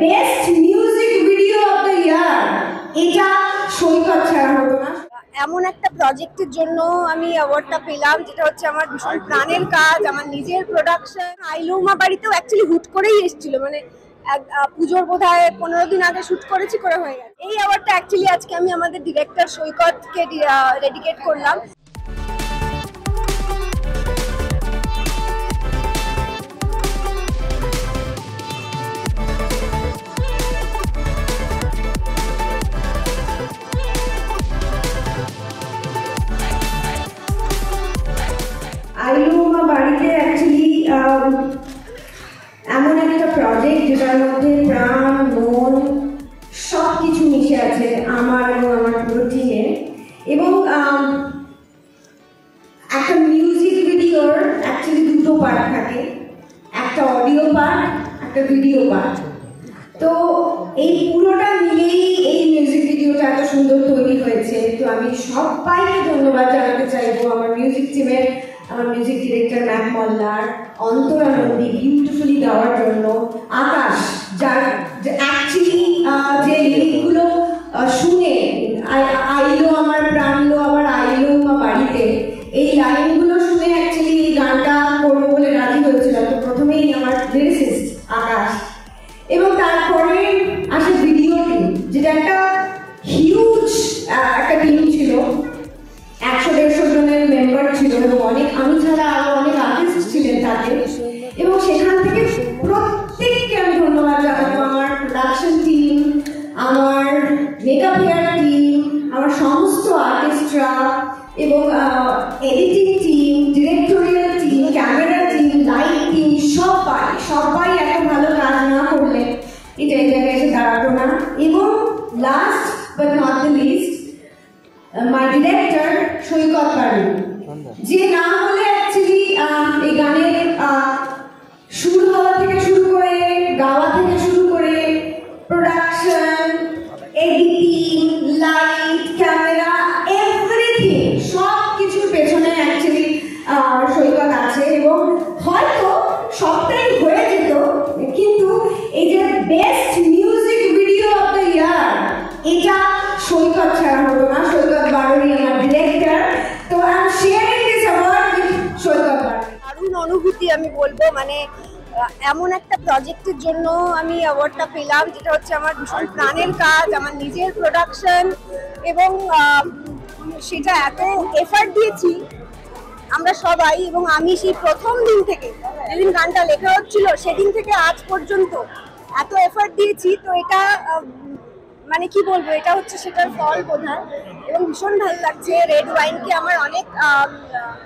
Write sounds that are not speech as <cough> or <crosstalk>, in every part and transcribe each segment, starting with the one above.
Best music video of the year এটা ছাড়া হতো না। এমন একটা প্রজেক্টের জন্য আমি অ্যাওয়ার্ডটা পেলাম, যেটা হচ্ছে আমার ভীষণ প্রাণের কাজ, আমার নিজের প্রোডাকশন আইলৌমা বাড়িতেও অ্যাকচুয়ালি হুট করেই এসেছিল মানে পুজোর বোধ হয় পনেরো দিন আগে শুট করেছি, করে হয়ে গেছে। এই অ্যাওয়ার্ডটা অ্যাকচুয়ালি আজকে আমি আমাদের ডিরেক্টর সৈকতকে ডেডিকেট করলাম। এমন একটা প্রজেক্ট যেটার মধ্যে প্রাণ, মন সব কিছু মিশে আছে, আমার এবং আমার পুরো টিমের এবং একটা মিউজিক ভিডিওর অ্যাকচুয়ালি দুটো পার্ট থাকে। একটা অডিও পার্ট একটা ভিডিও পার্ট তো এই পুরোটা মিলেই এই মিউজিক ভিডিওটা এত সুন্দর তৈরি হয়েছে। তো আমি সবাইকে ধন্যবাদ জানাতে চাইব আমার মিউজিক টিমের আমার music director ma'am Mallar Antara Nandi beautifully গাওয়ার জন্য আকাশ, যার অ্যাকচুয়ালি যে লিরিকগুলো শুনে আইলো আমার, প্রাণলো আমার, আইলো বাড়িতে, এই লাইনগুলো এবং অনেক, আমি ছাড়া আরও অনেক আর্টিস্ট ছিলেন তাতে। এবং সেখান থেকে প্রত্যেককে আমি ধন্যবাদ জানাব আমার প্রোডাকশন টিম আমার মেকআপ হেয়ার টিম আমার সমস্ত আর্টিস্টরা এবং editing team directorial team camera team light team সবাই সবাই এত ভালো কাজ না করলে এটা এই জায়গায় এসে দাঁড়াতো না। এবং last but not the least my director Saikat বাড়ি অনুভূতি আমি বলব মানে এমন একটা প্রজেক্টের জন্য আমি অ্যাওয়ার্ডটা পেলাম, যেটা হচ্ছে আমার ভীষণ প্রাণের কাজ, আমার নিজের প্রোডাকশন এবং সেটা এত এফার্ট দিয়েছি, আমরা সবাই এবং আমি সেই প্রথম দিন থেকে, যেদিন গানটা লেখা হচ্ছিল, সেদিন থেকে আজ পর্যন্ত এত এফার্ট দিয়েছি, তো এটা মানে কি বলব, এটা হচ্ছে সেটার ফল বোধহয় এবং ভীষণ ভালো লাগছে। রেড ওয়াইনকে আমার অনেক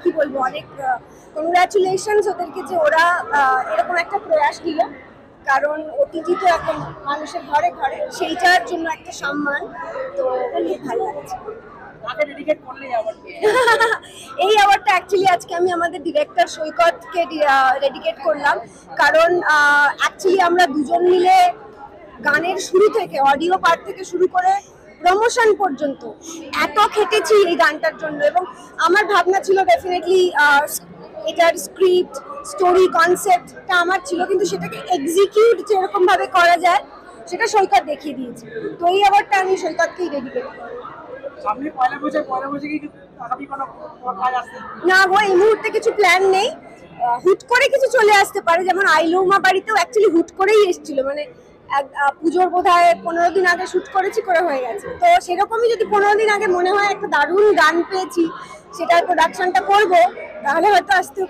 কি বলব, অনেক কংগ্রাচুলেশনস ওদেরকে যে ওরা এরকম একটা প্রয়াস নিল কারণ ওটিটি তো এখন মানুষের ঘরে ঘরে সেইটার জন্য একটা সম্মান। তো খুব ভালো লাগছে। এই অ্যাওয়ার্ডটা <laughs> অ্যাকচুয়ালি আজকে আমি আমাদের ডিরেক্টর সৈকতকে ডেডিকেট করলাম। কারণ অ্যাকচুয়ালি আমরা দুজন মিলে গানের শুরু থেকে অডিও পার্ট থেকে শুরু করে প্রমোশন পর্যন্ত এত খেটেছি এই গানটার জন্য। এবং আমার ভাবনা ছিল ডেফিনেটলি এটার স্ক্রিপ্ট স্টোরি কনসেপ্টটা আমার ছিল কিন্তু সেটাকে এক্সিকিউট যেরকম ভাবে করা যায় সেটা সৈকত দেখিয়ে দিয়েছে। তো এই অ্যাওয়ার্ডটা আমি সৈকতকেই ডেডিকেট করি না গো এই মুহূর্তে কিছু প্ল্যান নেই। হুট করে কিছু চলে আসতে পারে যেমন আইলৌমা বাড়িতেও অ্যাকচুয়ালি হুট করেই এসেছিল। মানে পুজোর বোধ হয় পনেরো দিন আগে শুট করেছি করে হয়ে গেছে। তো সেরকমই যদি পনেরো দিন আগে মনে হয় একটা দারুণ গান পেয়েছি সেটার প্রোডাকশনটা করব। आने होता अस्तु